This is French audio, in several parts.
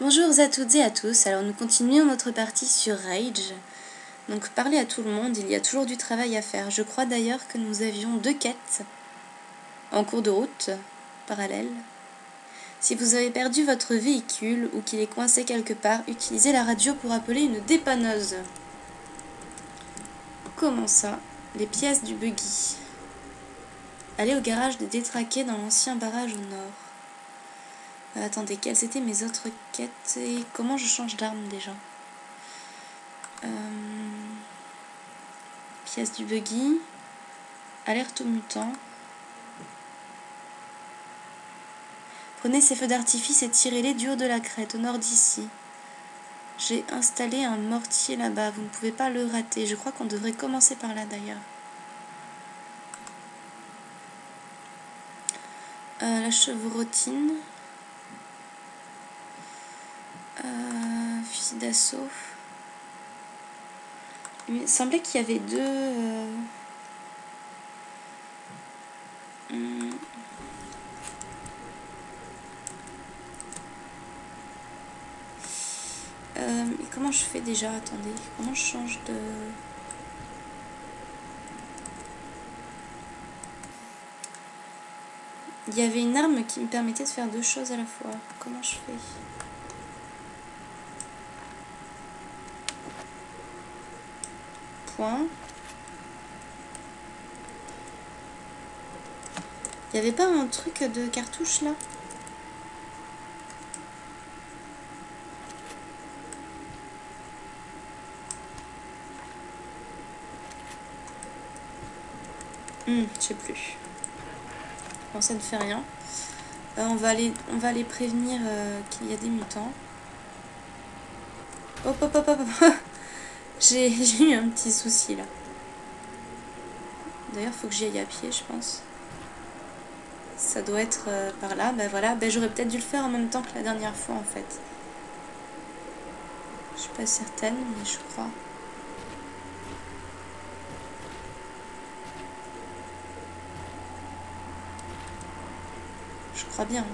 Bonjour à toutes et à tous, alors nous continuons notre partie sur Rage. Donc parler à tout le monde, il y a toujours du travail à faire. Je crois d'ailleurs que nous avions deux quêtes en cours de route, parallèles. Si vous avez perdu votre véhicule ou qu'il est coincé quelque part, utilisez la radio pour appeler une dépanneuse. Comment ça Les pièces du buggy? Allez au garage de détraquer dans l'ancien barrage au nord. Euh, attendez, quelles étaient mes autres quêtes et comment je change d'arme déjà euh, Pièce du buggy. Alerte au mutant. Prenez ces feux d'artifice et tirez-les du haut de la crête, au nord d'ici. J'ai installé un mortier là-bas, vous ne pouvez pas le rater. Je crois qu'on devrait commencer par là d'ailleurs. Euh, la chevrotine. Euh, d'assaut. Il semblait qu'il y avait deux... Euh, hmm. euh, comment je fais déjà? Attendez, comment je change de... Il y avait une arme qui me permettait de faire deux choses à la fois. Comment je fais? Il n'y avait pas un truc de cartouche là? Hmm, je sais plus ça ne fait rien. Euh, on, va aller, on va aller prévenir euh, qu'il y a des mutants. Hop, hop, hop, hop. J'ai eu un petit souci là. D'ailleurs, faut que j'y aille à pied, je pense. Ça doit être euh, par là. Ben voilà, ben, j'aurais peut-être dû le faire en même temps que la dernière fois en fait. Je suis pas certaine, mais je crois. crois bien.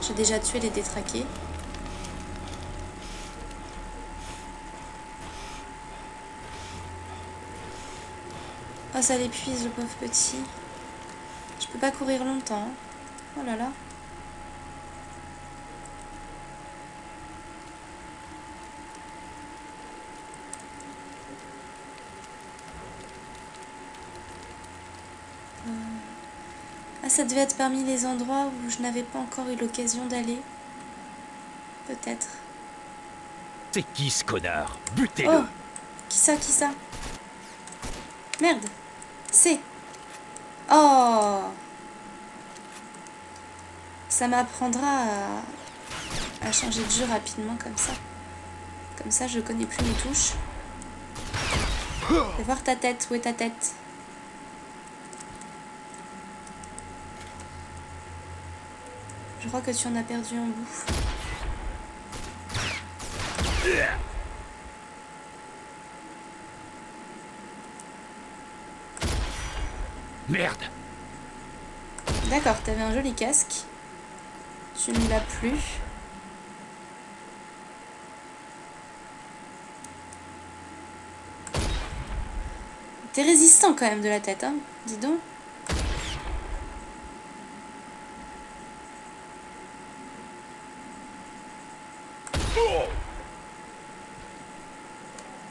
J'ai déjà tué les détraqués. Ah, ça l'épuise, le pauvre petit. Je peux pas courir longtemps. Oh là là. ça devait être parmi les endroits où je n'avais pas encore eu l'occasion d'aller. Peut-être. C'est qui ce connard? Butez-le Oh Qui ça Qui ça? Merde C'est Oh Ça m'apprendra à... changer de jeu rapidement comme ça. Comme ça, je connais plus mes touches. Fais voir ta tête. Où est ta tête? Je crois que tu en as perdu un bout. Merde D'accord, t'avais un joli casque. Tu ne l'as plus. T'es résistant quand même de la tête, hein Dis donc.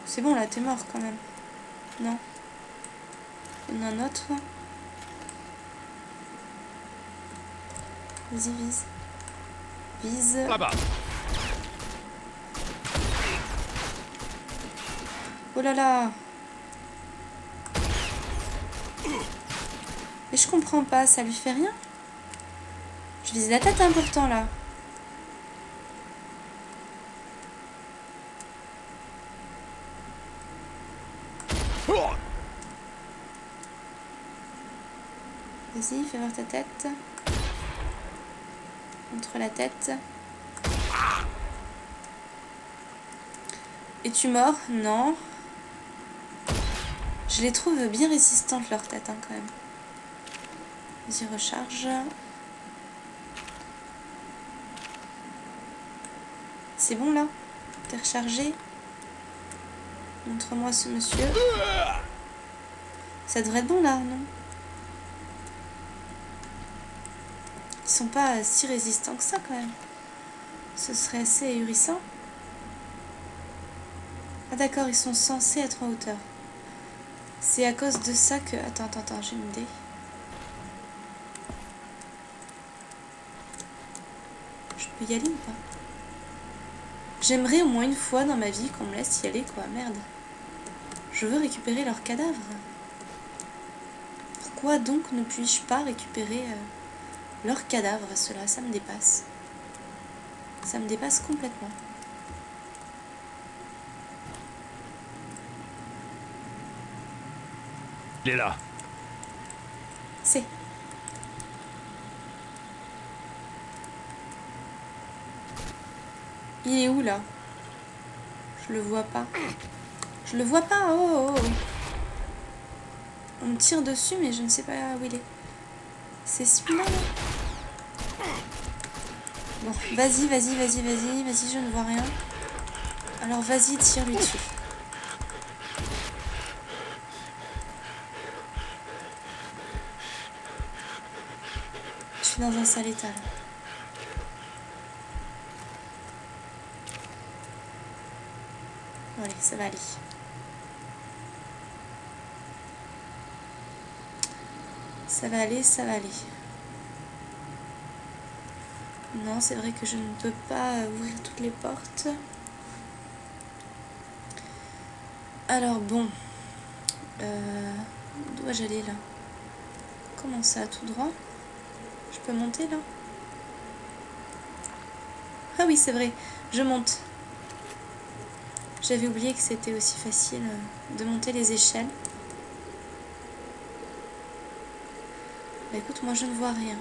C'est bon là, t'es mort quand même. Non. Il a un autre. Vas-y, vise. Vise. Là-bas. Oh là là. Mais je comprends pas, ça lui fait rien Je vise la tête hein, pourtant là. Vas-y, fais voir ta tête contre la tête. Es-tu mort? Non. Je les trouve bien résistantes leur tête hein, quand même. Vas-y, recharge. C'est bon là? T'es rechargé? Montre-moi ce monsieur. Ça devrait être bon là, non? Sont pas si résistants que ça quand même. Ce serait assez ahurissant. Ah d'accord, ils sont censés être en hauteur. C'est à cause de ça que... Attends, attends, attends, j'ai une idée. Je peux y aller ou pas? J'aimerais au moins une fois dans ma vie qu'on me laisse y aller, quoi. Merde. Je veux récupérer leurs cadavres. Pourquoi donc ne puis-je pas récupérer euh, leurs cadavres Cela, ça me dépasse. Ça me dépasse complètement. Il est là. C'est. Il est où là? Je le vois pas. Je le vois pas. Oh, oh, oh. On me tire dessus, mais je ne sais pas où il est. C'est celui-là là? Bon, vas-y, vas-y, vas-y, vas-y, vas-y, je ne vois rien. Alors vas-y, tire-lui dessus. Je suis dans un sale état là. Bon, allez, ça va aller. Ça va aller, ça va aller. Non, c'est vrai que je ne peux pas ouvrir toutes les portes. Alors bon. Euh, où dois-je aller là? Comment ça, tout droit? Je peux monter là? Ah oui, c'est vrai. Je monte. J'avais oublié que c'était aussi facile euh, de monter les échelles. Bah écoute, moi je ne vois rien.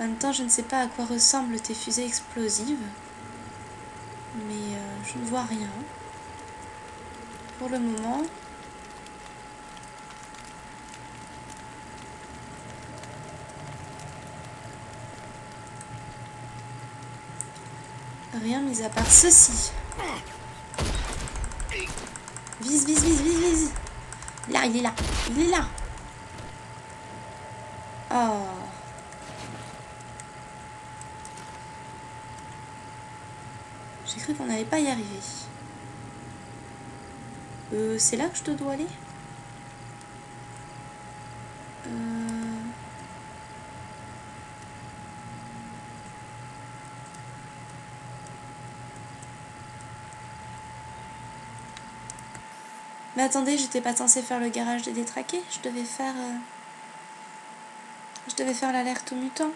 En même temps, je ne sais pas à quoi ressemblent tes fusées explosives. Mais euh, je ne vois rien. Pour le moment. Rien mis à part ceci. Vise, vise, vise, vise, vise. Là, il est là. Il est là. Oh. J'ai cru qu'on n'allait pas y arriver. Euh, c'est là que je te dois aller? Euh... Mais attendez, j'étais pas censée faire le garage des détraqués. Je devais faire... Euh... Je devais faire l'alerte aux mutants.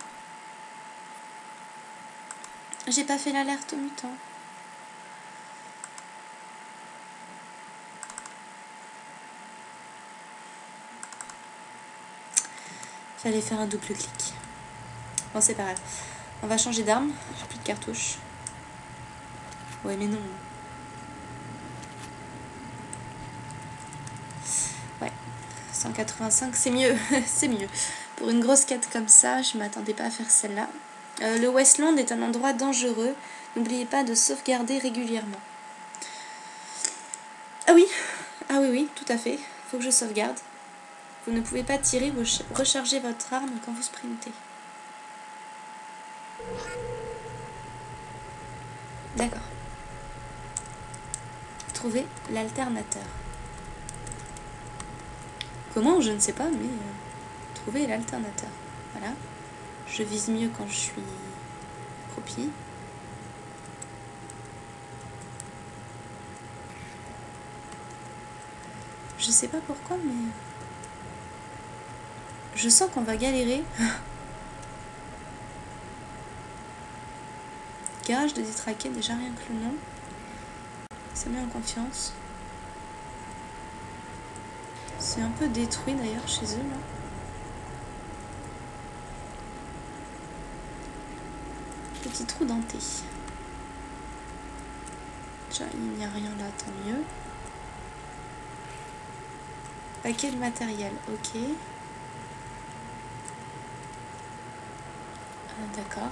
J'ai pas fait l'alerte aux mutants. Fallait faire un double clic. Bon, c'est pas grave. On va changer d'arme. J'ai plus de cartouches. Ouais, mais non. Ouais. 185, c'est mieux. c'est mieux. Pour une grosse quête comme ça, je m'attendais pas à faire celle-là. Euh, le Westland est un endroit dangereux. N'oubliez pas de sauvegarder régulièrement. Ah oui, ah oui, oui, tout à fait. Faut que je sauvegarde. Vous ne pouvez pas tirer ou recharger votre arme quand vous sprintez. D'accord. Trouver l'alternateur. Comment Je ne sais pas, mais euh, trouver l'alternateur. Voilà. Je vise mieux quand je suis accroupie. Je sais pas pourquoi, mais... Je sens qu'on va galérer. Garage de détraquer, déjà rien que le nom. Ça met en confiance. C'est un peu détruit d'ailleurs chez eux là. Petit trou denté. Déjà, il n'y a rien là, tant mieux. Paquet de matériel, ok. D'accord.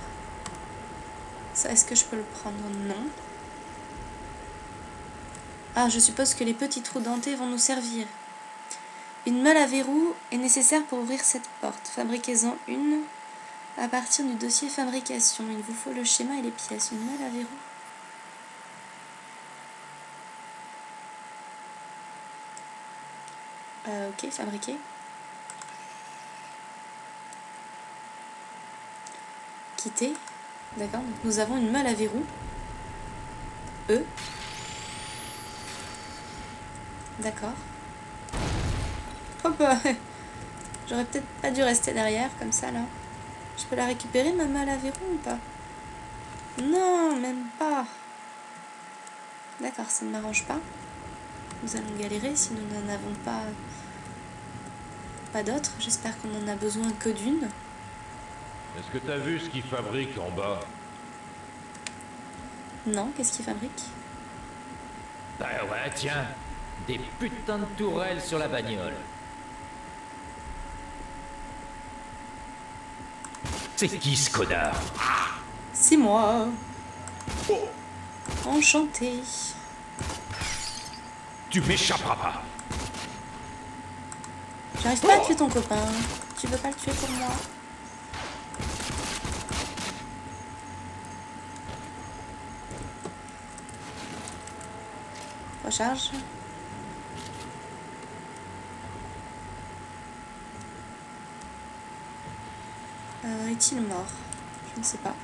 Ça, est-ce que je peux le prendre Non. Ah, je suppose que les petits trous dentés vont nous servir. Une malle à verrou est nécessaire pour ouvrir cette porte. Fabriquez-en une à partir du dossier fabrication. Il vous faut le schéma et les pièces. Une malle à verrou. Euh, ok, fabriquer. D'accord, donc nous avons une malle à verrou. E. D'accord. Hop J'aurais peut-être pas dû rester derrière, comme ça, là. Je peux la récupérer, ma malle à verrou, ou pas? Non, même pas. D'accord, ça ne m'arrange pas. Nous allons galérer si nous n'en avons pas... Pas d'autres. J'espère qu'on en a besoin que d'une. Est-ce que t'as vu ce qu'ils fabriquent en bas Non, qu'est-ce qu'il fabrique? Bah ouais, tiens. Des putains de tourelles sur la bagnole. C'est qui ce connard? C'est moi. Enchanté. Tu m'échapperas pas. J'arrive pas à tuer ton copain. Tu veux pas le tuer pour moi? Recharge. Euh, Est-il mort? Je ne sais pas.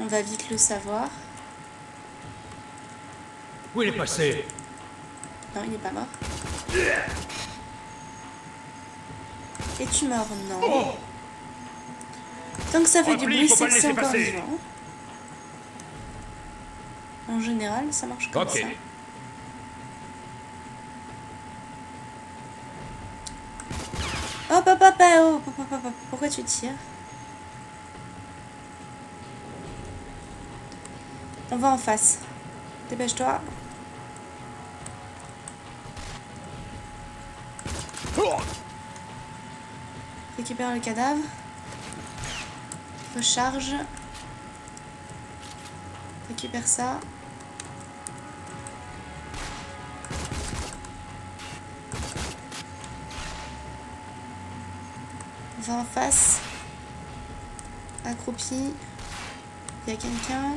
On va vite le savoir. Où il est passé? Non, il n'est pas mort. Es-tu mort? Non. Tant que ça fait du Rempli, bruit, c'est que c'est encore passer. vivant. En général, ça marche comme Ok. ça. Hop, hop, hop, hop, hop, hop. Pourquoi tu tires On va en face. Dépêche-toi. Récupère le cadavre. Recharge. Récupère ça. Va en face. Accroupi. Il y a quelqu'un.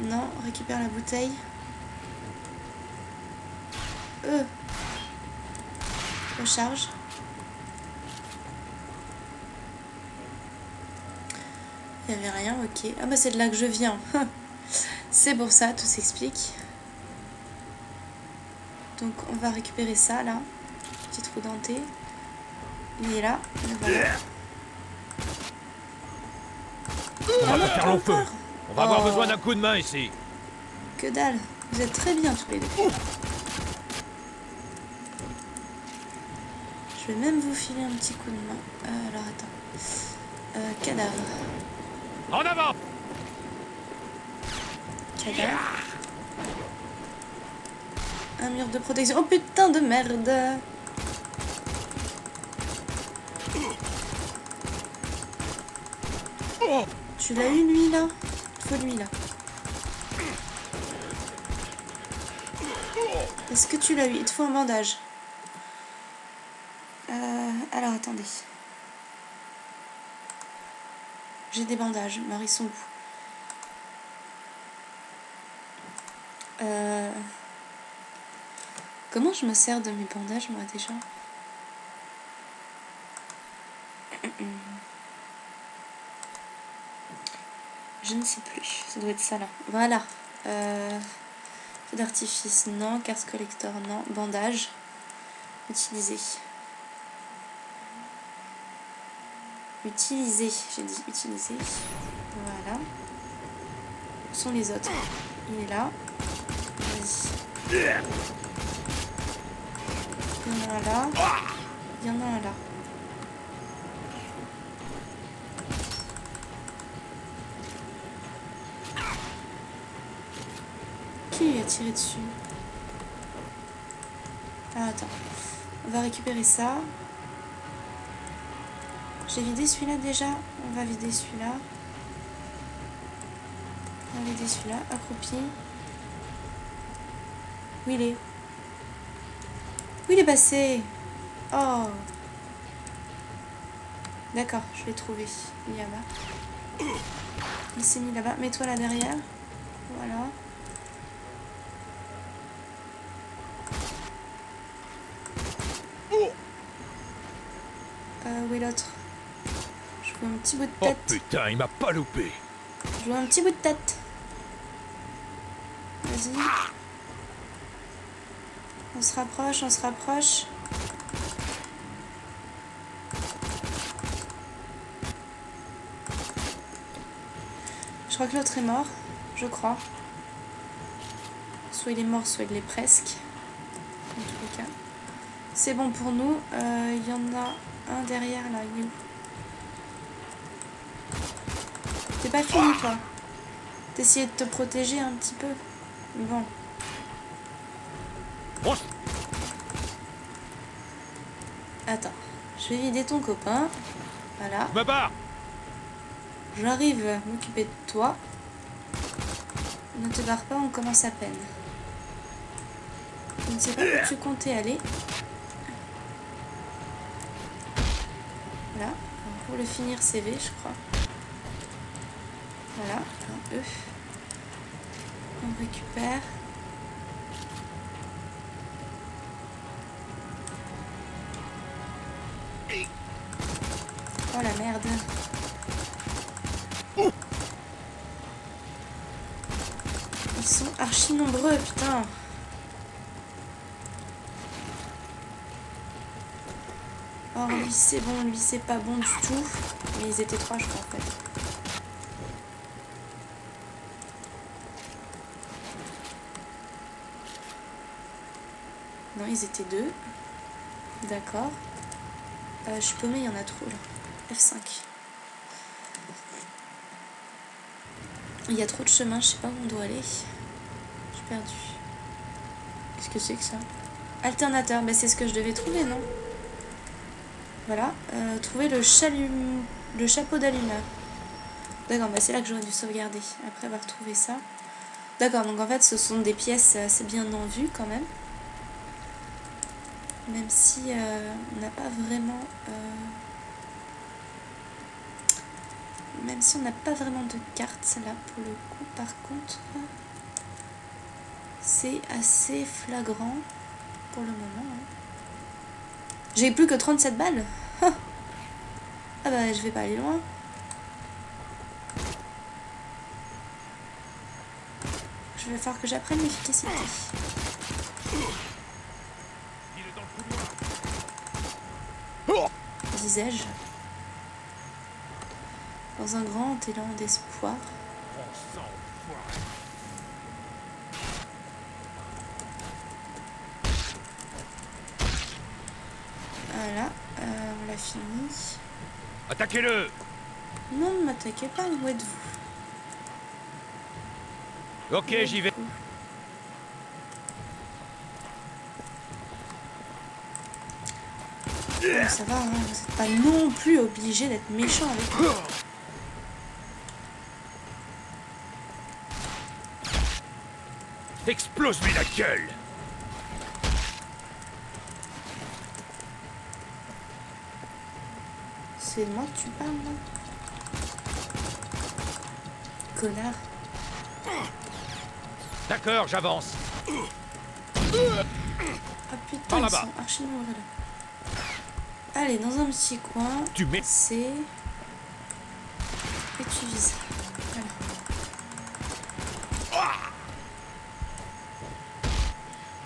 Non, récupère la bouteille. Euh. Recharge. Il n'y avait rien, ok. Ah bah c'est de là que je viens. c'est pour ça, tout s'explique. Donc on va récupérer ça là. Petit trou denté. Il est là. On va pas faire long feu. On va avoir Oh. besoin d'un coup de main ici. Que dalle. Vous êtes très bien tous les deux. Je vais même vous filer un petit coup de main. Euh, alors attends. Euh, cadavre. En avant Cadavre. Un mur de protection. Oh putain de merde. Tu l'as eu lui là? Faut lui là. Est-ce que tu l'as eu? Il te faut un bandage. Euh, alors attendez. J'ai des bandages, ils sont où Euh, Comment je me sers de mes bandages moi déjà? Je ne sais plus. Ça doit être ça là. Voilà. Euh, feu d'artifice, non. Carte collector, non. Bandage. Utiliser. Utiliser. J'ai dit utiliser. Voilà. Où sont les autres? Il est là. Vas-y. Il y en a un là. Il y en a un là. Tiré dessus Ah, attends. On va récupérer ça. J'ai vidé celui-là déjà. On va vider celui-là. On va vider celui-là. Accroupi. Où il est? Où il est passé? Oh D'accord, je l'ai trouvé. Il est là-bas. Il s'est mis là-bas. Mets-toi là derrière. Voilà. Euh, où est l'autre Je vois un petit bout de Oh tête. putain, il m'a pas loupé. Je vois un petit bout de tête. Vas-y. On se rapproche, on se rapproche. Je crois que l'autre est mort. Je crois. Soit il est mort, soit il est presque. En tous les cas. C'est bon pour nous. Euh, Il y en a un derrière là. Il est où T'es pas fini toi. T'essayais de te protéger un petit peu. Bon. On Attends. Je vais vider ton copain. Voilà. Je me barre J'arrive à m'occuper de toi. Ne te barre pas, on commence à peine. Je ne sais pas où tu comptais aller. Voilà. Pour le finir CV, je crois. Voilà, un E. On récupère. Oh la merde. Ils sont archi nombreux, putain. Oh, lui c'est bon, lui c'est pas bon du tout. Mais ils étaient trois, je crois, en fait. Ils étaient deux. D'accord. Euh, je suis paumée, il y en a trop là. F5. Il y a trop de chemin, je sais pas où on doit aller. Je suis perdue. Qu'est-ce que c'est que ça? Alternateur, mais c'est ce que je devais trouver, non? Voilà. Euh, trouver le, chalum... le chapeau d'allumeur. D'accord, bah c'est là que j'aurais dû sauvegarder. Après avoir trouvé ça. D'accord, donc en fait ce sont des pièces assez bien en vue quand même. Même si euh, on n'a pas vraiment... euh, Même si on n'a pas vraiment de carte là pour le coup, par contre, c'est assez flagrant pour le moment. hein. J'ai plus que 37 balles. Ah bah je vais pas aller loin. Je vais falloir que j'apprenne l'efficacité. Il est dans le couloir. Dans un grand élan d'espoir. Voilà, euh, on l'a fini. Attaquez-le Non, ne m'attaquez pas, où êtes-vous Ok, j'y vais. Bon, ça va, hein, vous n'êtes pas non plus obligé d'être méchant avec moi. Explose-lui la gueule C'est moi que tu parles là? Connard. D'accord, j'avance. Ah putain, Par ils là-bas. sont archi là. Allez, dans un petit coin. Tu mets... C'est... Et tu vises. Voilà.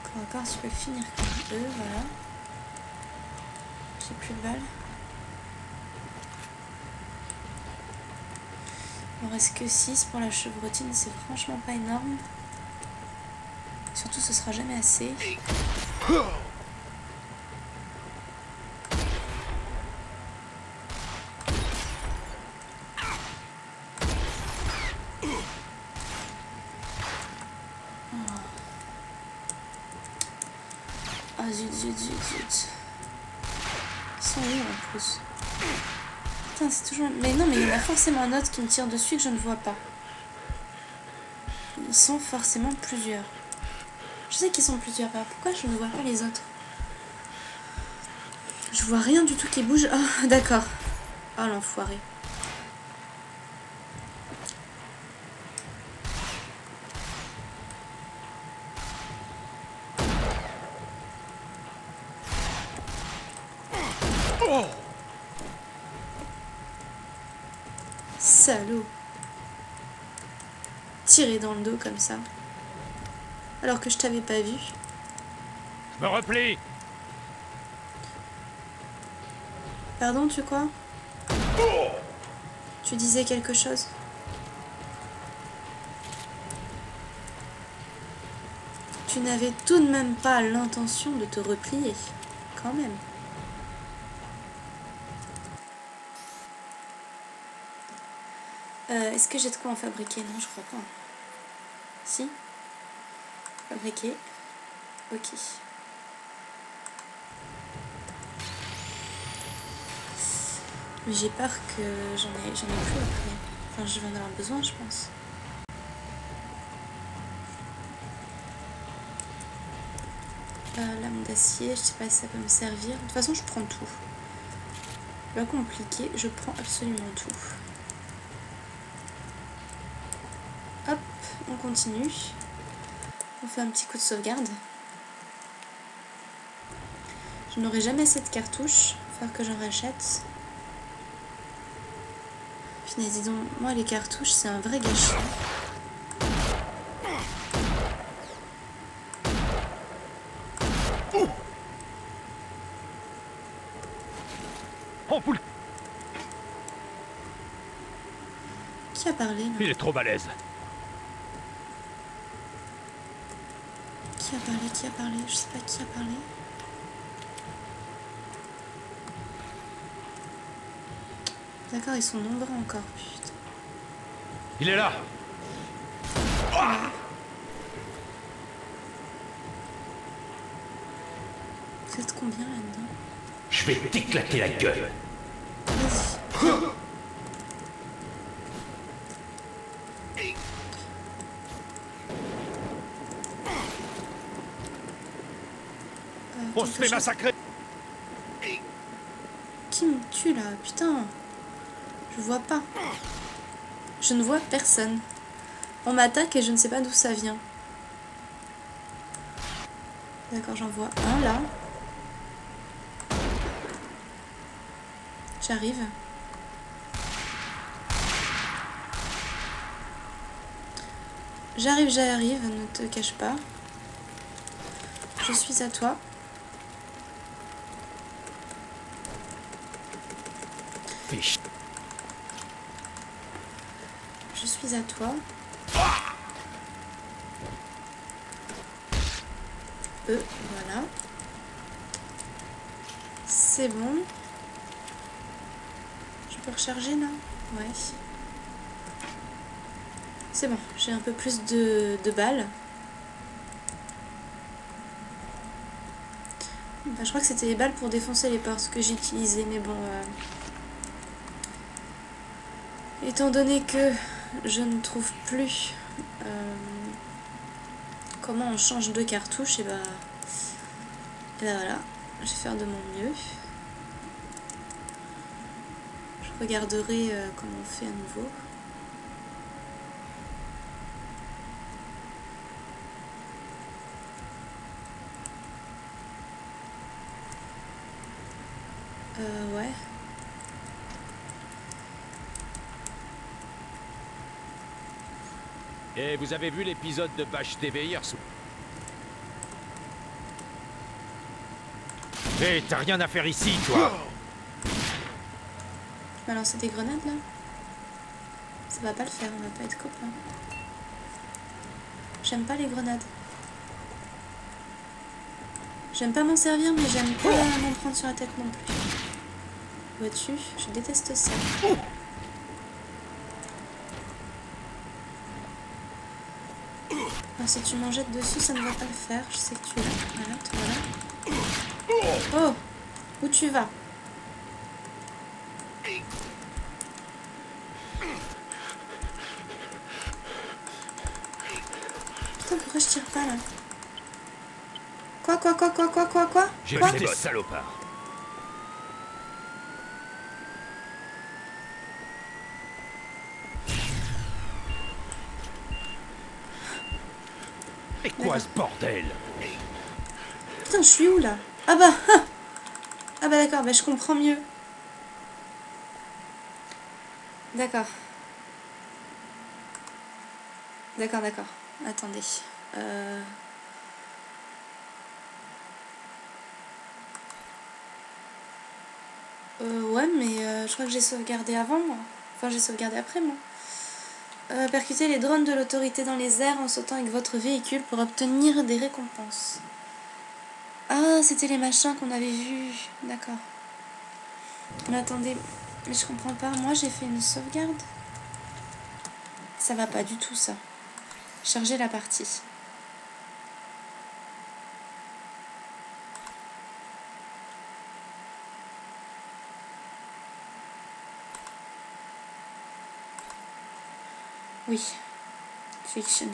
Encore, encore, tu peux finir comme eux, voilà. J'ai plus de balles. Il en reste que 6 pour la chevrotine, c'est franchement pas énorme. Surtout, ce sera jamais assez. Zut, zut, zut, zut. Ils sont où en plus Putain, c'est toujours... Mais non, mais il y en a forcément un autre qui me tire dessus que je ne vois pas. Ils sont forcément plusieurs. Je sais qu'ils sont plusieurs, mais pourquoi je ne vois pas les autres? Je vois rien du tout qui bouge. Ah, d'accord. Oh, l'enfoiré. Salaud. Tirer dans le dos comme ça. Alors que je t'avais pas vu. Je me replie Pardon, tu quoi Tu disais quelque chose? Tu n'avais tout de même pas l'intention de te replier, quand même. Euh, Est-ce que j'ai de quoi en fabriquer? Non, je crois pas. Si Fabriquer. Ok. Mais j'ai peur que j'en ai, ai plus après. Enfin, je vais en avoir besoin, je pense. Euh, lame d'acier, je sais pas si ça peut me servir. De toute façon, je prends tout. Pas compliqué, je prends absolument tout. Hop, on continue. On fait un petit coup de sauvegarde. Je n'aurai jamais assez de cartouches. Faire que j'en rachète. Putain, dis donc, moi les cartouches, c'est un vrai gâchis. Oh, poule Qui a parlé Il est trop balèze. Qui a parlé Je sais pas qui a parlé. D'accord, ils sont nombreux encore, putain. Il est là Vous êtes combien là-dedans? Je vais t'éclater la gueule. Vas-y. Euh, On Qui me tue là? Putain Je vois pas. Je ne vois personne. On m'attaque et je ne sais pas d'où ça vient. D'accord, j'en vois un là. J'arrive. J'arrive, j'arrive, ne te cache pas. Je suis à toi. Je suis à toi. Euh, voilà. C'est bon. Je peux recharger là Ouais. C'est bon, j'ai un peu plus de, balles. Bah, je crois que c'était les balles pour défoncer les portes que j'ai utilisées, mais bon... euh, Étant donné que je ne trouve plus euh, comment on change de cartouche, et bah, et bah voilà, je vais faire de mon mieux. Je regarderai euh, comment on fait à nouveau. Euh, ouais. Et vous avez vu l'épisode de Bash TV hier soir Hé, t'as rien à faire ici, toi Tu m'as lancé des grenades là Ça va pas le faire, on va pas être copains. J'aime pas les grenades. J'aime pas m'en servir, mais j'aime pas m'en prendre sur la tête non plus. Vois-tu, je déteste ça. Bah, si tu m'en jettes dessus, ça ne va pas le faire. Je sais que tu es là. Voilà, te voilà. Oh Où tu vas? Putain, pourquoi je tire pas là? Quoi, quoi, quoi, quoi, quoi, quoi, quoi? J'ai vu des salopards. Quoi ce bordel? Putain, je suis où là? Ah bah ah Ah bah d'accord, bah je comprends mieux. D'accord. D'accord, d'accord. Attendez. Euh... Euh, ouais, mais euh, je crois que j'ai sauvegardé avant, moi. Enfin, j'ai sauvegardé après, moi. Euh, percuter les drones de l'autorité dans les airs en sautant avec votre véhicule pour obtenir des récompenses. Ah, c'était les machins qu'on avait vus. D'accord. Mais attendez, mais je comprends pas. Moi, j'ai fait une sauvegarde. Ça va pas du tout, ça. Charger la partie. Oui. Fictionner.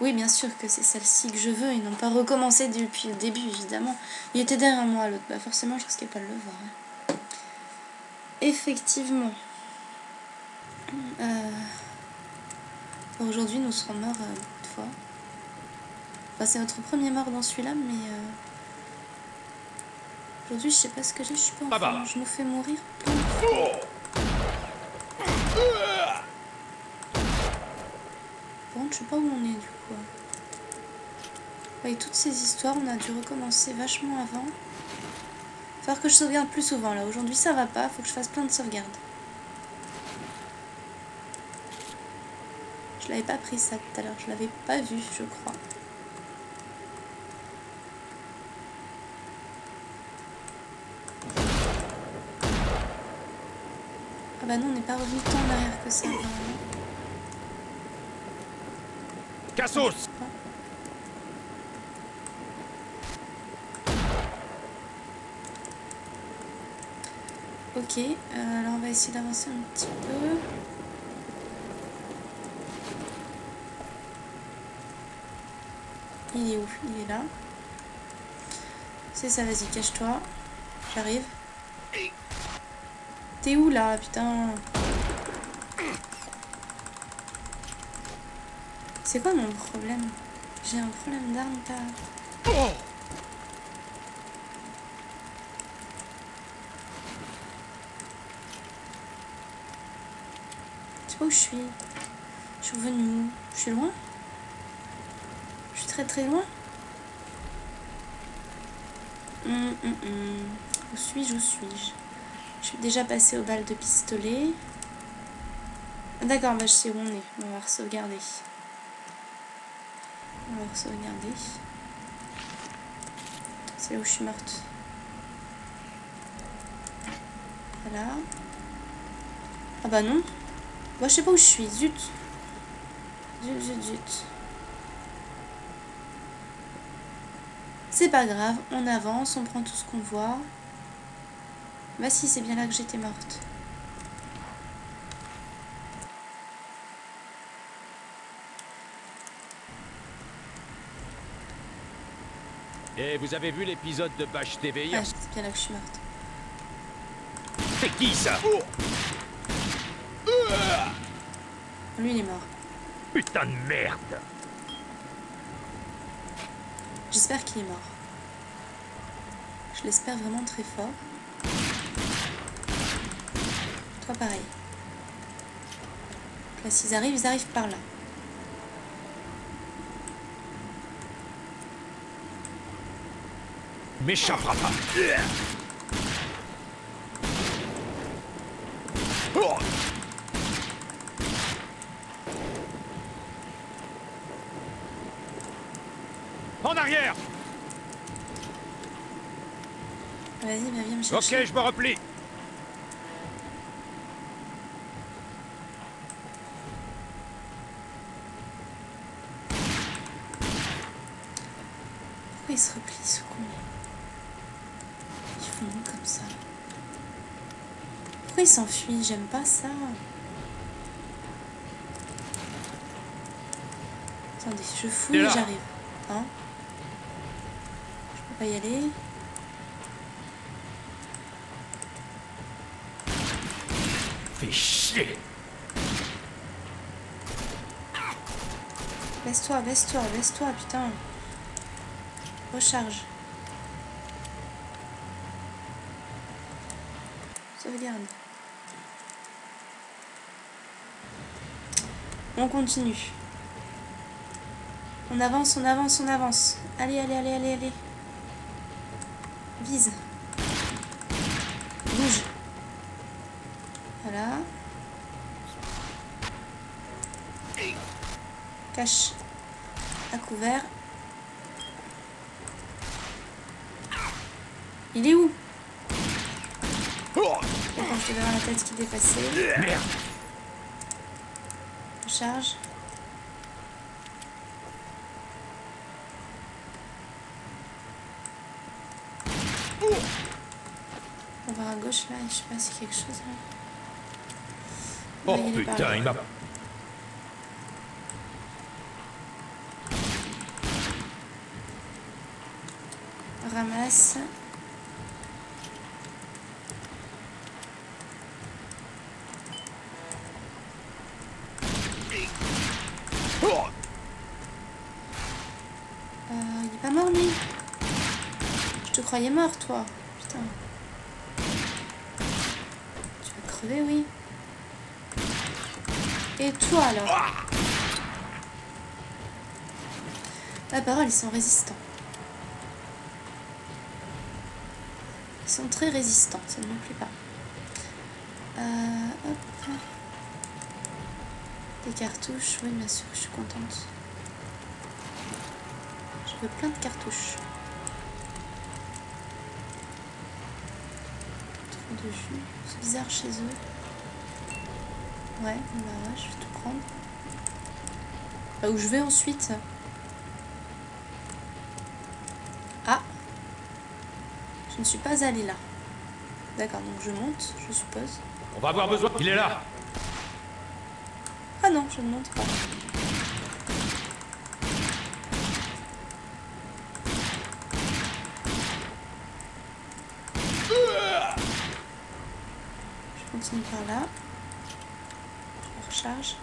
Oui, bien sûr que c'est celle-ci que je veux et non pas recommencer depuis le début, évidemment. Il était derrière moi, l'autre. Bah forcément, je risquais pas de le voir. hein. Effectivement. Euh, Aujourd'hui, nous serons morts euh, beaucoup de fois. Enfin, c'est notre premier mort dans celui-là, mais... euh, Aujourd'hui, je sais pas ce que j'ai, je suis pas en forme. Je me fais mourir plein je sais pas où on est du coup. Avec toutes ces histoires, on a dû recommencer vachement avant. Faut que je sauvegarde plus souvent là. Aujourd'hui, ça va pas, faut que je fasse plein de sauvegardes. Je l'avais pas pris ça tout à l'heure, je l'avais pas vu, je crois. Ah bah non, on n'est pas revenu tant en arrière que ça. Cassos Ok, euh, alors on va essayer d'avancer un petit peu. Il est où? Il est là. C'est ça, vas-y, cache-toi. J'arrive. T'es où là, putain? C'est quoi mon problème J'ai un problème d'arme pas... Je sais pas où je suis. Je suis revenue où Je suis loin Je suis très très loin Hum, hum, hum. Où suis-je Où suis-je Je suis déjà passée au bal de pistolet. D'accord, bah je sais où on est. On va sauvegarder. On va sauvegarder. C'est là où je suis morte. Voilà. Ah bah non. Moi, je sais pas où je suis. Zut. Zut, zut, zut. C'est pas grave. On avance. On prend tout ce qu'on voit. Bah si, c'est bien là que j'étais morte. Et vous avez vu l'épisode de Bash TV Ah, hier c'est bien là que je suis morte. C'est qui ça Lui, il est mort. Putain de merde J'espère qu'il est mort. Je l'espère vraiment très fort. Toi, pareil. Là, s'ils arrivent, ils arrivent par là. M'échappera pas. En arrière. Vas-y, bah, viens me Ok, chercher. je me replie Pourquoi il se replie, ce con Ils font comme ça. J'aime pas ça. Attendez, je fouille et j'arrive. Hein Je peux pas y aller. Fais chier Baisse-toi, baisse-toi, baisse-toi, putain. Recharge. Sauvegarde. On continue. On avance, on avance, on avance. Allez, allez, allez, allez, allez. Vise. Bouge. Voilà. Cache. À couvert. Il est où? Je vais voir la tête qui dépassait. Merde Charge. On va à gauche là, je sais pas a quelque chose là. Oh putain, il m'a... Ramasse. Euh, il est pas mort lui Je te croyais mort toi. Putain. Tu vas crever oui. Et toi alors? La parole ils sont résistants. Ils sont très résistants, ça ne me plaît pas. Euh, hop. Des cartouches, oui bien sûr, je suis contente. Je veux plein de cartouches. De jus. C'est bizarre chez eux. Ouais, bah ouais, je vais tout prendre. Bah, où je vais ensuite? Ah Je ne suis pas allée là. D'accord, donc je monte, je suppose. On va avoir besoin... Il est là Ah non, je ne monte pas. Je continue par là. Je recharge.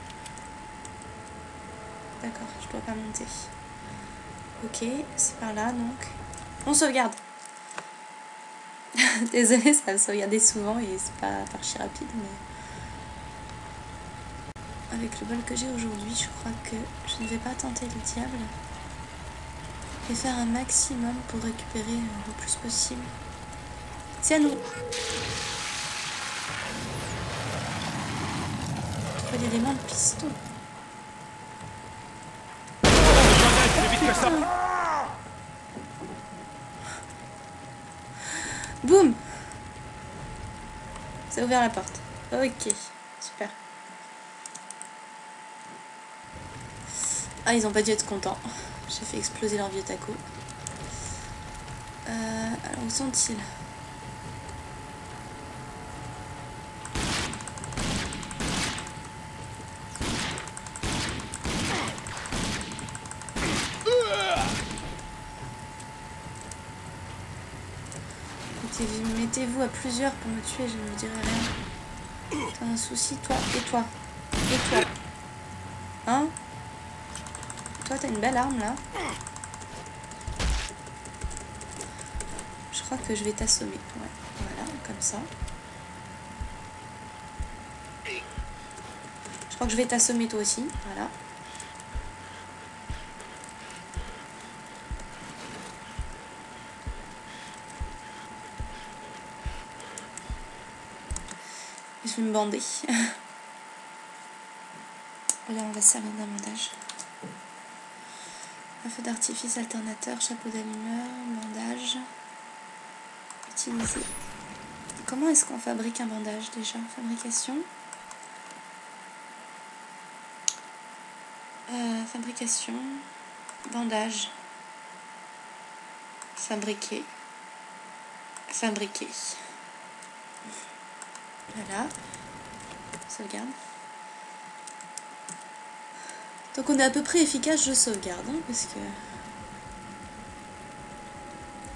D'accord, je dois pas monter. Ok, c'est par là donc. On sauvegarde. Désolée, ça a sauvegardé souvent et c'est pas archi rapide, mais avec le bol que j'ai aujourd'hui, je crois que je ne vais pas tenter le diable et faire un maximum pour récupérer euh, le plus possible. Tiens-nous Trouver l'élément de piston. Plus vite que ça Boum Ça a ouvert la porte. Ok, super. Ah, ils ont pas dû être contents. J'ai fait exploser leur vieux taco. Euh, alors, où sont-ils? Mettez-vous à plusieurs pour me tuer, je ne vous dirai rien. T'as un souci, toi et toi. Et toi. Hein? Toi, t'as une belle arme là. Je crois que je vais t'assommer. Voilà, comme ça. Je crois que je vais t'assommer toi aussi. Voilà. Me bander. Là, on va servir d'un bandage. Un feu d'artifice alternateur, chapeau d'allumeur, bandage. Utiliser. Comment est-ce qu'on fabrique un bandage déjà? Fabrication. Euh, fabrication. Bandage. Fabriquer. Fabriquer. Voilà. Sauvegarde. Donc on est à peu près efficace, je sauvegarde, hein, parce que...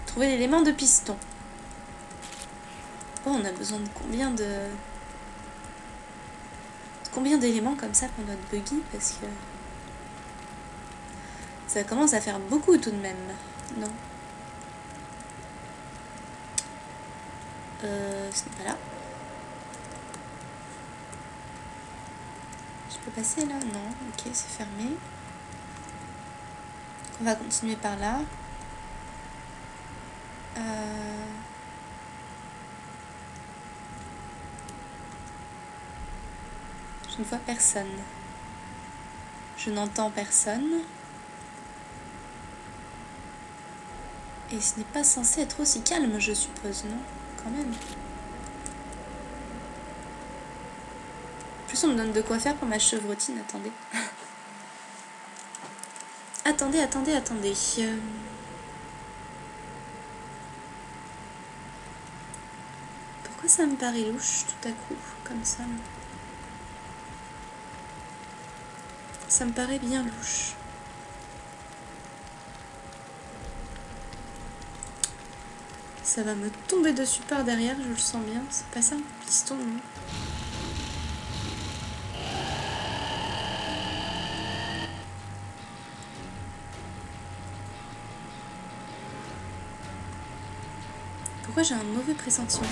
Trouver l'élément de piston. Oh, on a besoin de combien de... Combien d'éléments comme ça pour notre buggy Parce que... Ça commence à faire beaucoup tout de même. Non? Euh, ce n'est pas là. Je peux passer là? Non. Ok, c'est fermé. On va continuer par là. Euh... Je ne vois personne. Je n'entends personne. Et ce n'est pas censé être aussi calme, je suppose, non? Quand même. Plus, on me donne de quoi faire pour ma chevrotine. Attendez. attendez, attendez, attendez. Euh, Pourquoi ça me paraît louche tout à coup, comme ça Ça me paraît bien louche. Ça va me tomber dessus par derrière, je le sens bien. C'est pas ça, piston, non? Pourquoi j'ai un mauvais pressentiment?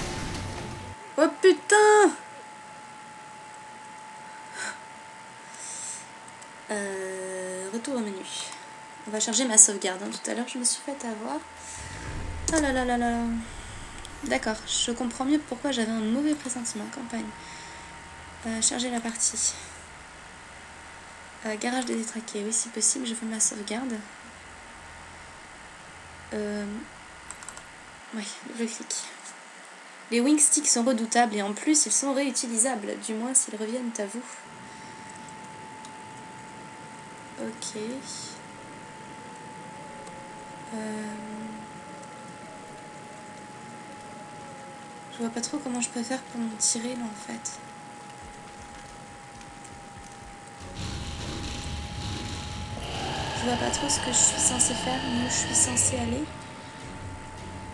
Oh putain euh, Retour au menu. On va charger ma sauvegarde. Hein. Tout à l'heure, je me suis fait avoir. Oh là là là là. D'accord, je comprends mieux pourquoi j'avais un mauvais pressentiment. Campagne. Euh, charger la partie. Euh, garage de détraqué. Oui, si possible, je fais ma sauvegarde. Euh... Oui, le clic. Les wing sticks sont redoutables et en plus ils sont réutilisables, du moins s'ils reviennent à vous. Ok. Euh... Je vois pas trop comment je peux faire pour m'en tirer là en fait. Je vois pas trop ce que je suis censée faire, où je suis censée aller.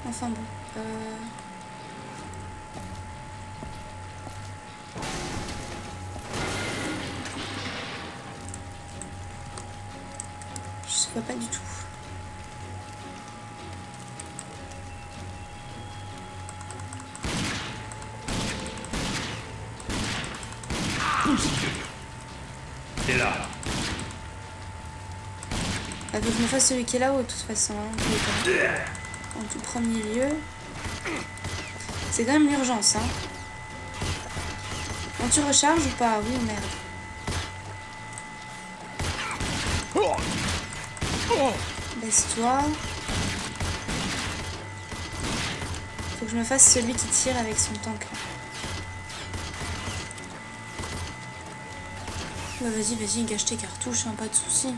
Enfin bon. Euh... Je vois pas du tout. T'es là. Il faut que je me fasse celui qui est là-haut de toute façon. Hein, en tout premier lieu. C'est quand même l'urgence. Hein. Quand tu recharges ou pas Oui, merde. Baisse-toi. Faut que je me fasse celui qui tire avec son tank. Bah vas-y, vas-y, gâche tes cartouches, hein, pas de soucis.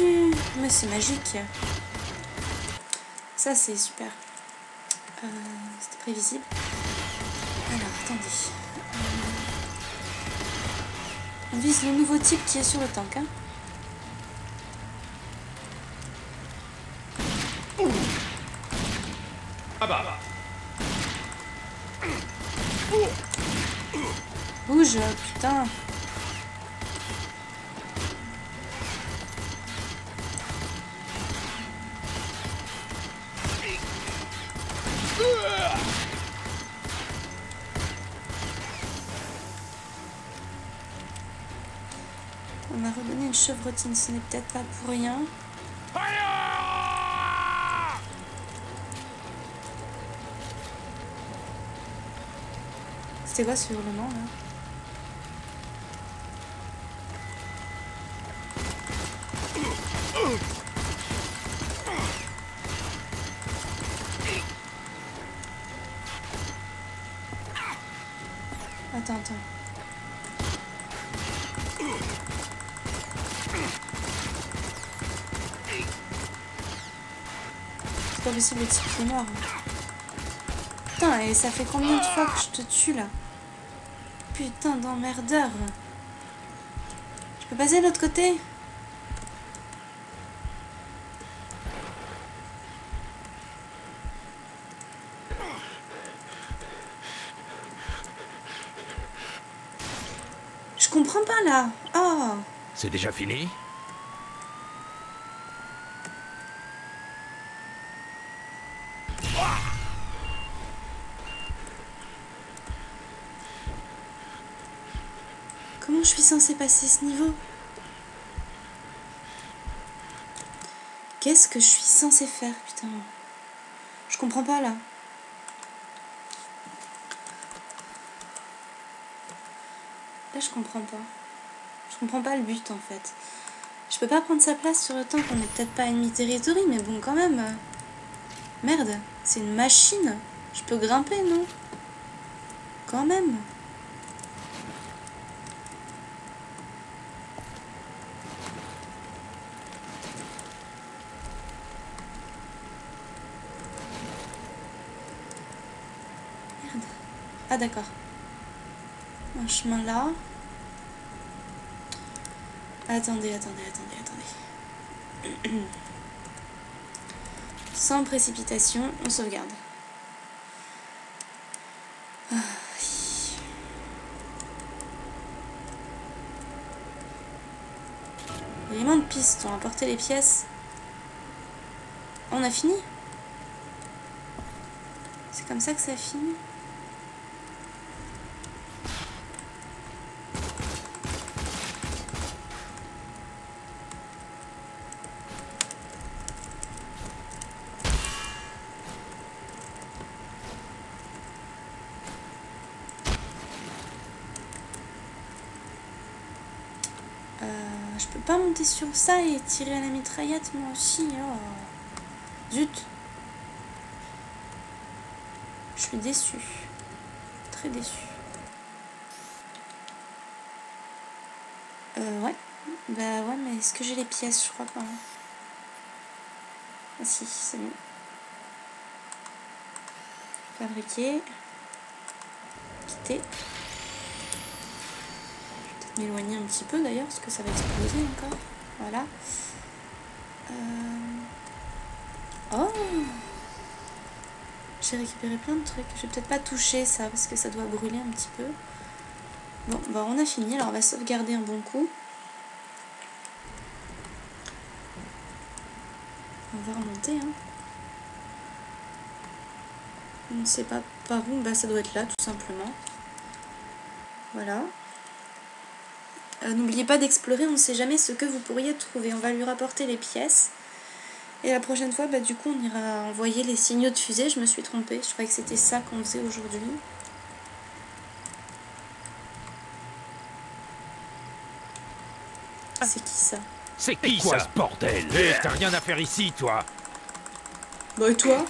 Mais c'est magique. Ça, c'est super. Euh, C'était prévisible. Alors, attendez. Euh, On vise le nouveau type qui est sur le tank. Hein. Ah bah. Bouge, putain. Chevrotine, ce n'est peut-être pas pour rien. C'était quoi ce hurlement là Attends, attends. C'est pas possible, le type est mort. Putain, et ça fait combien de fois que je te tue là Putain d'emmerdeur. Je peux passer de l'autre côté Je comprends pas là. Oh C'est déjà fini? Censée passer ce niveau Qu'est-ce que je suis censée faire, putain? Je comprends pas là. Là, je comprends pas. Je comprends pas le but en fait. Je peux pas prendre sa place sur le temps qu'on est peut-être pas ennemi territory, mais bon, quand même. Merde, c'est une machine. Je peux grimper, non? Quand même. Merde. Ah d'accord. Un chemin là. Attendez, attendez, attendez, attendez. Sans précipitation, on sauvegarde. Ah, oui. Élément de piste, on a porté les pièces. On a fini? C'est comme ça que ça finit Euh, je peux pas monter sur ça et tirer à la mitraillette moi aussi. Oh. Zut. Je suis déçue. Très déçue. Euh, ouais. Bah ouais, mais est-ce que j'ai les pièces? Je crois pas. hein. Ah si, c'est bon. Fabriquer. Quitter m'éloigner un petit peu d'ailleurs parce que ça va exploser encore. Voilà. Euh, Oh J'ai récupéré plein de trucs. Je vais peut-être pas toucher ça parce que ça doit brûler un petit peu. Bon, bah on a fini. Alors on va sauvegarder un bon coup. On va remonter. Hein. On ne sait pas par où. Bah ça doit être là tout simplement. Voilà. Euh, N'oubliez pas d'explorer, on ne sait jamais ce que vous pourriez trouver. On va lui rapporter les pièces. Et la prochaine fois, bah, du coup, on ira envoyer les signaux de fusée. Je me suis trompée. Je croyais que c'était ça qu'on faisait aujourd'hui. C'est qui ça? C'est qui quoi, ça? ce bordel? Hé, t'as rien à faire ici, toi Bah et toi?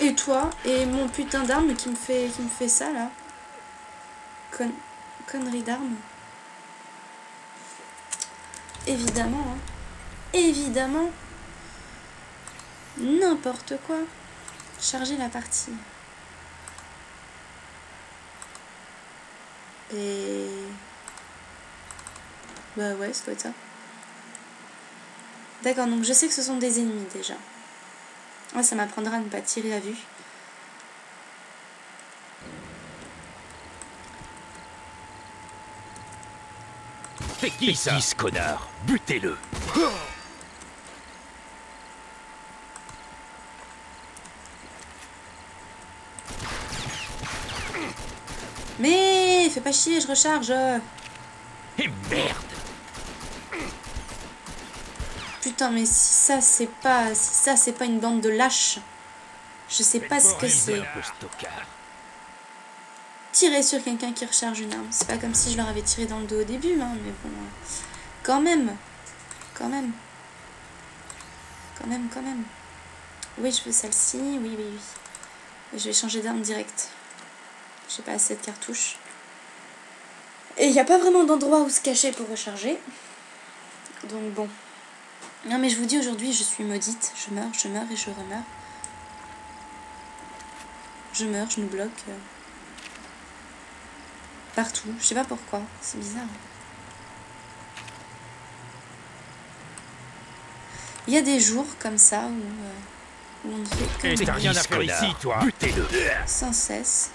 Et toi? Et mon putain d'arme qui me fait qui me fait ça là? Con... Connerie d'arme. Évidemment. hein. Évidemment. N'importe quoi. Charger la partie. Et... Bah ouais, ça doit ça. D'accord, donc je sais que ce sont des ennemis déjà. Ouais, ça m'apprendra à ne pas tirer à vue. C'est qui ça ce connard Butez-le Mais fais pas chier, je recharge. Et merde Putain, mais si ça c'est pas, si ça c'est pas une bande de lâches, je sais pas ce que c'est. Tirer sur quelqu'un qui recharge une arme, c'est pas comme si je leur avais tiré dans le dos au début, hein, mais bon, euh, quand même, quand même, quand même, quand même. Oui, je veux celle-ci, oui, oui, oui. Et je vais changer d'arme direct. J'ai pas assez de cartouches. Et il n'y a pas vraiment d'endroit où se cacher pour recharger. Donc bon. Non mais je vous dis aujourd'hui je suis maudite. Je meurs, je meurs et je remeurs. Je meurs, je nous bloque. Euh, Partout. Je sais pas pourquoi. C'est bizarre. Il y a des jours comme ça où, euh, où on ne fait que T'as rien à faire ici, toi Butez-le sans cesse.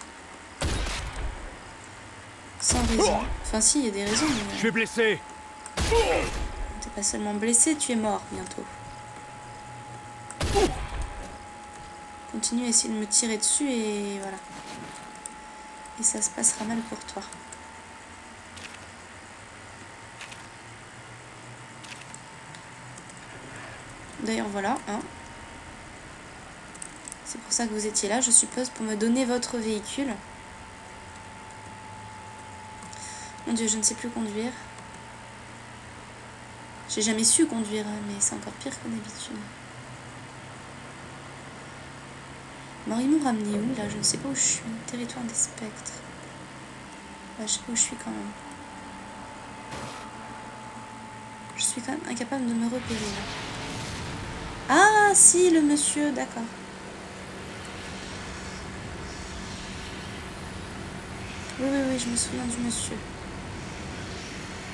Sans raison. Enfin si, il y a des raisons, mais Je euh, suis blessé t'es pas seulement blessé, tu es mort bientôt. Continue à essayer de me tirer dessus et voilà. Et ça se passera mal pour toi. D'ailleurs voilà, hein. C'est pour ça que vous étiez là, je suppose, pour me donner votre véhicule. Mon dieu, je ne sais plus conduire. J'ai jamais su conduire, hein, mais c'est encore pire que d'habitude. Bon, ils m'ont ramené où là? Je ne sais pas où je suis. Territoire des spectres. Ouais, je sais où je suis quand même. Je suis quand même incapable de me repérer là. Ah, si, le monsieur, d'accord. Oui, oui, oui, je me souviens du monsieur.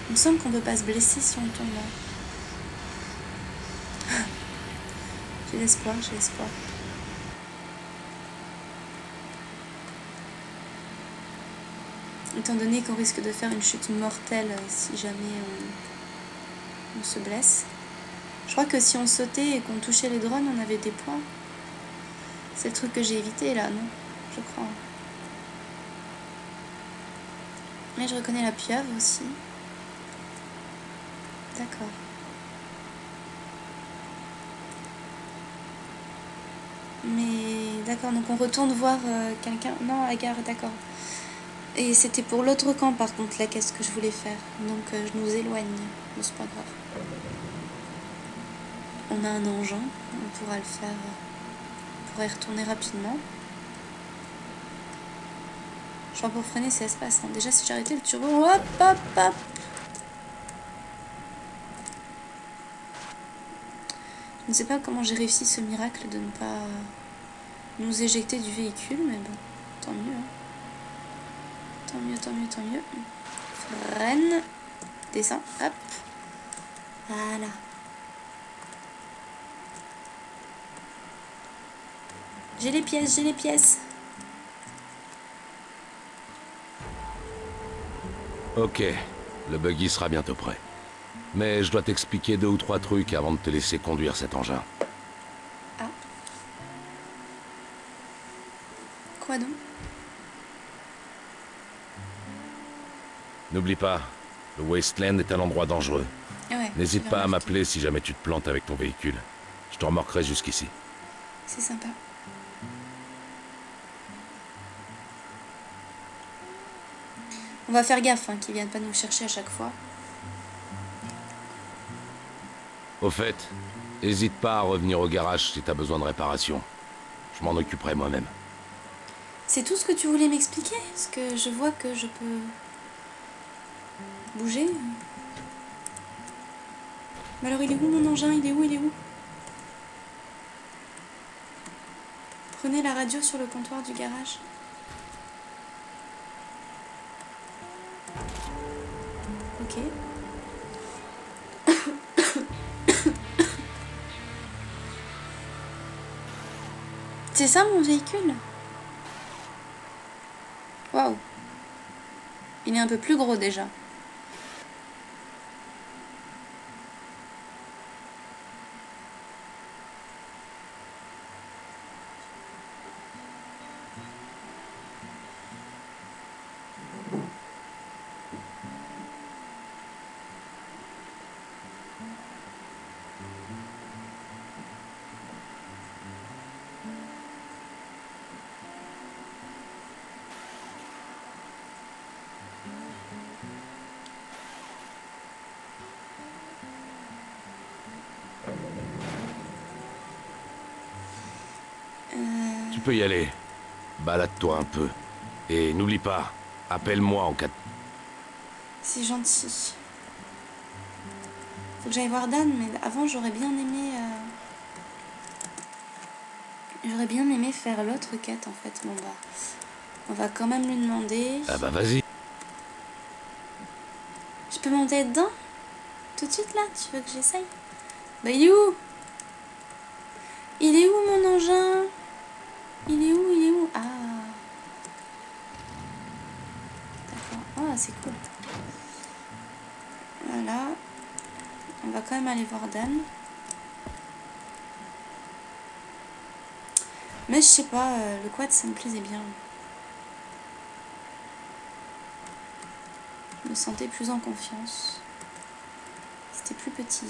Il me semble qu'on ne peut pas se blesser si on tombe là. j'ai l'espoir, j'ai l'espoir. Étant donné qu'on risque de faire une chute mortelle euh, si jamais on, on se blesse. Je crois que si on sautait et qu'on touchait les drones, on avait des points. C'est le truc que j'ai évité là, non? Je crois. Mais je reconnais la pieuvre aussi. D'accord. Mais d'accord, donc on retourne voir euh, quelqu'un. Non, Agar, d'accord. Et c'était pour l'autre camp par contre la caisse que je voulais faire? Donc euh, je nous éloigne. Mais c'est pas grave. On a un engin, on pourra le faire. euh, On pourra y retourner rapidement. Je crois pour freiner c'est espace. hein. Déjà si j'arrêtais le turbo. Hop hop hop Je ne sais pas comment j'ai réussi ce miracle de ne pas nous éjecter du véhicule, mais bon, tant mieux. hein. Tant mieux, tant mieux, tant mieux. Freine. Descends, hop. Voilà. J'ai les pièces, j'ai les pièces. Ok, le buggy sera bientôt prêt. Mais je dois t'expliquer deux ou trois trucs avant de te laisser conduire cet engin. Ah. Quoi donc? N'oublie pas, le Wasteland est un endroit dangereux. Ah ouais, N'hésite pas à m'appeler si jamais tu te plantes avec ton véhicule. Je te remorquerai jusqu'ici. C'est sympa. On va faire gaffe hein, qu'ils viennent pas nous chercher à chaque fois. Au fait, hésite pas à revenir au garage si t'as besoin de réparation. Je m'en occuperai moi-même. C'est tout ce que tu voulais m'expliquer? Parce que je vois que je peux bouger. Mais alors il est où mon engin? Il est où Il est où? Prenez la radio sur le comptoir du garage. Ok. C'est ça mon véhicule? Waouh. Il est un peu plus gros déjà. Peux y aller. Balade-toi un peu. Et n'oublie pas, appelle-moi en cas de... C'est gentil. Faut que j'aille voir Dan, mais avant j'aurais bien aimé... euh, J'aurais bien aimé faire l'autre quête en fait. Bon bah... On va quand même lui demander... Ah bah vas-y. Je peux monter dedans? Tout de suite là? Tu veux que j'essaye? Bah il est où? Il est où mon engin? Il est où Il est où? Ah D'accord. Ah c'est cool. Voilà. On va quand même aller voir Dan. Mais je sais pas, euh, le quad ça me plaisait bien. Je me sentais plus en confiance. C'était plus petit.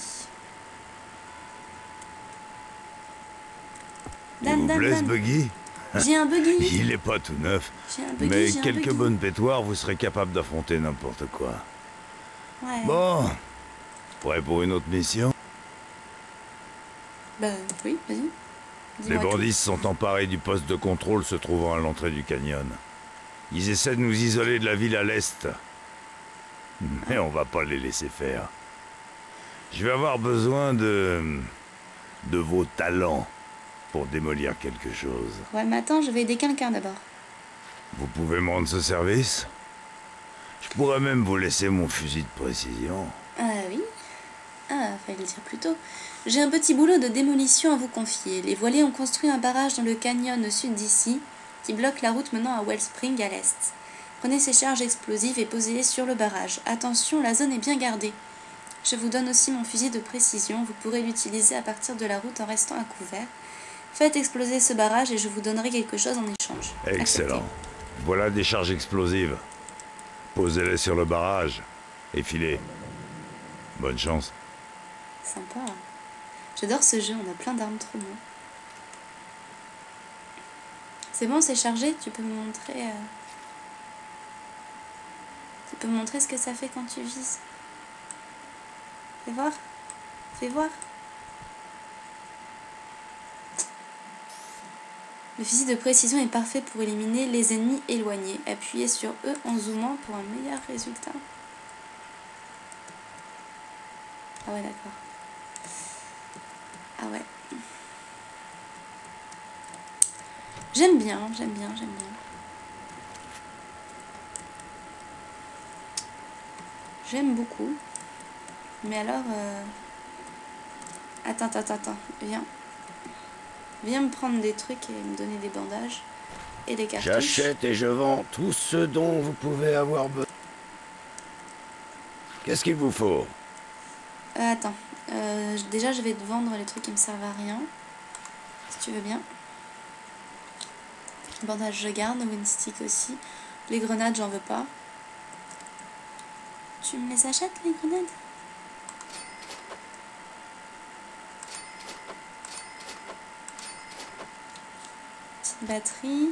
Il Dan, vous Dan, plaît ce Dan. buggy? J'ai un buggy. Il est pas tout neuf, J'ai un buggy. mais un quelques bonnes pétoires, vous serez capable d'affronter n'importe quoi. Ouais. Bon, prêt pour une autre mission? Bah oui, vas-y. Les bandits se sont emparés du poste de contrôle se trouvant à l'entrée du canyon. Ils essaient de nous isoler de la ville à l'est. Mais on va pas les laisser faire. Je vais avoir besoin de... de vos talents pour démolir quelque chose. Ouais, mais attends, je vais aider quelqu'un d'abord. Vous pouvez me rendre ce service? Je pourrais même vous laisser mon fusil de précision. Ah oui? Ah, fallait le dire plus tôt. J'ai un petit boulot de démolition à vous confier. Les voilés ont construit un barrage dans le canyon au sud d'ici, qui bloque la route menant à Wellspring à l'est. Prenez ces charges explosives et posez-les sur le barrage. Attention, la zone est bien gardée. Je vous donne aussi mon fusil de précision. Vous pourrez l'utiliser à partir de la route en restant à couvert. Faites exploser ce barrage et je vous donnerai quelque chose en échange. Excellent. Acceptez. Voilà des charges explosives. Posez-les sur le barrage et filez. Bonne chance. Sympa. J'adore ce jeu, on a plein d'armes trop bien. C'est bon, c'est chargé, tu peux me montrer. euh, Tu peux me montrer ce que ça fait quand tu vises. Fais voir. Fais voir. Le fusil de précision est parfait pour éliminer les ennemis éloignés. Appuyez sur E en zoomant pour un meilleur résultat. Ah ouais, d'accord. Ah ouais. J'aime bien, j'aime bien, j'aime bien. J'aime beaucoup. Mais alors... euh, Attends, attends, attends. Viens. Viens me prendre des trucs et me donner des bandages. Et des cartouches. J'achète et je vends tout ce dont vous pouvez avoir besoin. Qu'est-ce qu'il vous faut? Euh, attends. Euh, déjà, je vais te vendre les trucs qui me servent à rien. Si tu veux bien. Bandage, je garde. Winstick aussi. Les grenades, j'en veux pas. Tu me les achètes, les grenades? Batterie.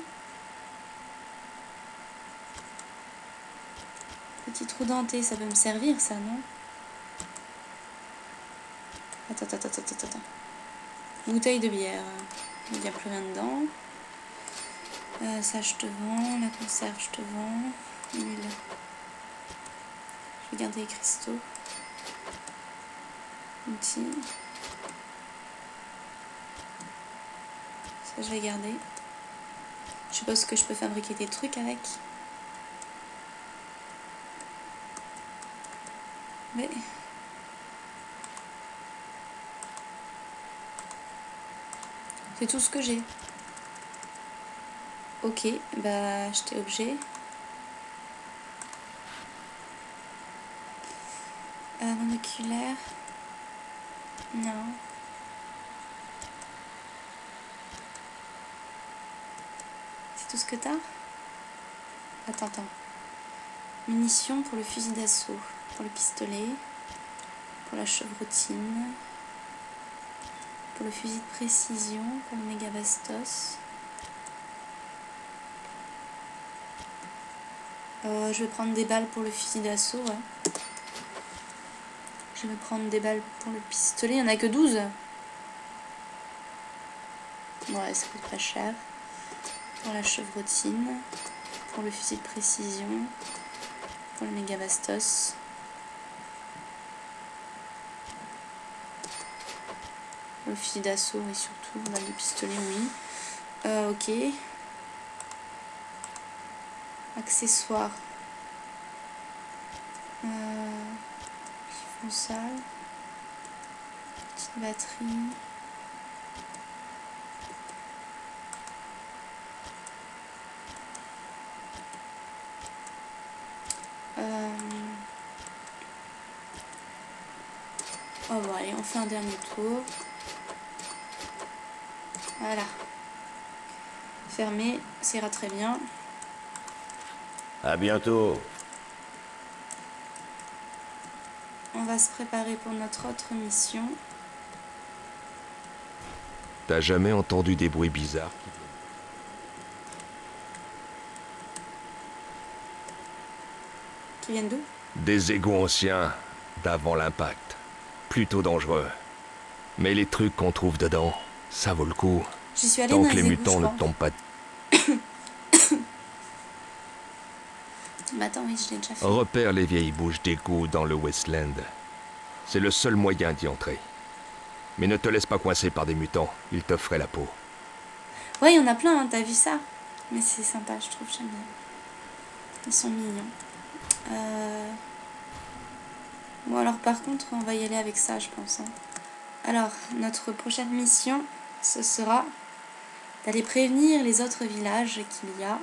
Petit trou denté, ça peut me servir, ça, non? Attends, attends, attends, attends, attends. Bouteille de bière. Il n'y a plus rien dedans. Euh, ça, je te vends. La conserve, je te vends. L'huile. Je vais garder les cristaux. Outils. Ça, je vais garder. Je suppose que je peux fabriquer des trucs avec. Mais... C'est tout ce que j'ai. Ok, bah acheter objet. Euh, monoculaire. Non. Tout ce que t'as Attends, attends. Munitions pour le fusil d'assaut, pour le pistolet, pour la chevrotine, pour le fusil de précision, pour le méga bastos. Euh, je vais prendre des balles pour le fusil d'assaut. Je vais prendre des balles pour le pistolet, il n'y en a que 12. Ouais, ça coûte pas cher. Pour la chevrotine. pour le fusil de précision, pour le méga bastos. Le fusil d'assaut et surtout balle de pistolet, oui. Euh, ok. Accessoires. Euh, sale. Petite batterie. Oh bon allez, on fait un dernier tour. Voilà. Fermé, ça ira très bien. À bientôt. On va se préparer pour notre autre mission. T'as jamais entendu des bruits bizarres Qui viennent? D'où? Des égouts anciens, d'avant l'impact. Plutôt dangereux. Mais les trucs qu'on trouve dedans, ça vaut le coup. J'y suis allée Tant que les mutants ne tombent pas. Mais attends, oui, je l'ai déjà fait. Repère les vieilles bouches d'égout dans le Westland. C'est le seul moyen d'y entrer. Mais ne te laisse pas coincer par des mutants, ils te feraient la peau. Ouais, il y en a plein, hein, t'as vu ça? Mais c'est sympa, je trouve, j'aime bien. Ils sont mignons. Euh... Bon, alors par contre, on va y aller avec ça, je pense. hein. Alors, notre prochaine mission, ce sera d'aller prévenir les autres villages qu'il y a.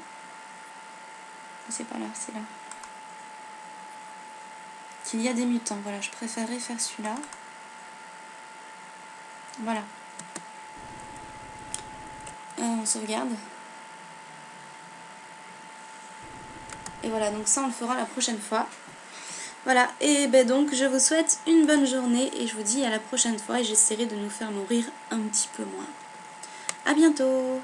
C'est pas là, c'est là. Qu'il y a des mutants, voilà, je préférerais faire celui-là. Voilà. Euh, on sauvegarde. Et voilà, donc ça on le fera la prochaine fois. Voilà, et ben donc je vous souhaite une bonne journée et je vous dis à la prochaine fois et j'essaierai de nous faire mourir un petit peu moins. À bientôt